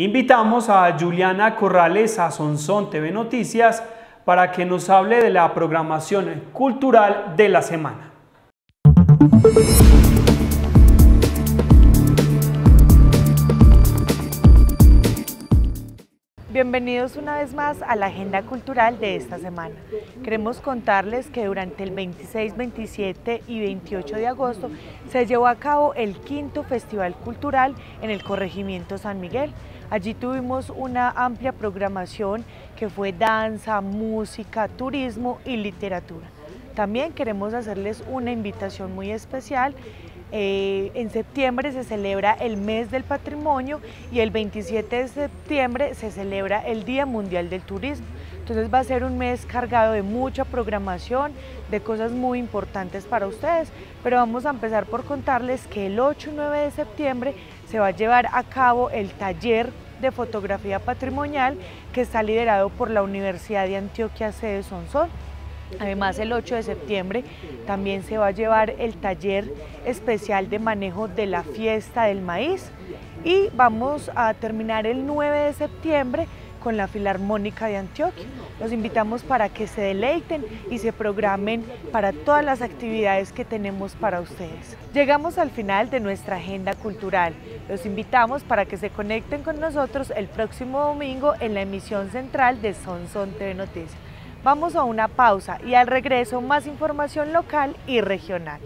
Invitamos a Juliana Corrales a Sonsón TV Noticias para que nos hable de la programación cultural de la semana. Bienvenidos una vez más a la agenda cultural de esta semana. Queremos contarles que durante el 26, 27 y 28 de agosto se llevó a cabo el quinto Festival Cultural en el Corregimiento San Miguel. Allí tuvimos una amplia programación que fue danza, música, turismo y literatura. También queremos hacerles una invitación muy especial eh, en septiembre se celebra el mes del patrimonio y el 27 de septiembre se celebra el Día Mundial del Turismo. Entonces va a ser un mes cargado de mucha programación, de cosas muy importantes para ustedes, pero vamos a empezar por contarles que el 8 y 9 de septiembre se va a llevar a cabo el taller de fotografía patrimonial que está liderado por la Universidad de Antioquia sede Sonsón. Además, el 8 de septiembre también se va a llevar el taller especial de manejo de la fiesta del maíz y vamos a terminar el 9 de septiembre con la Filarmónica de Antioquia. Los invitamos para que se deleiten y se programen para todas las actividades que tenemos para ustedes. Llegamos al final de nuestra agenda cultural. Los invitamos para que se conecten con nosotros el próximo domingo en la emisión central de Son Son TV Noticias. Vamos a una pausa y al regreso más información local y regional.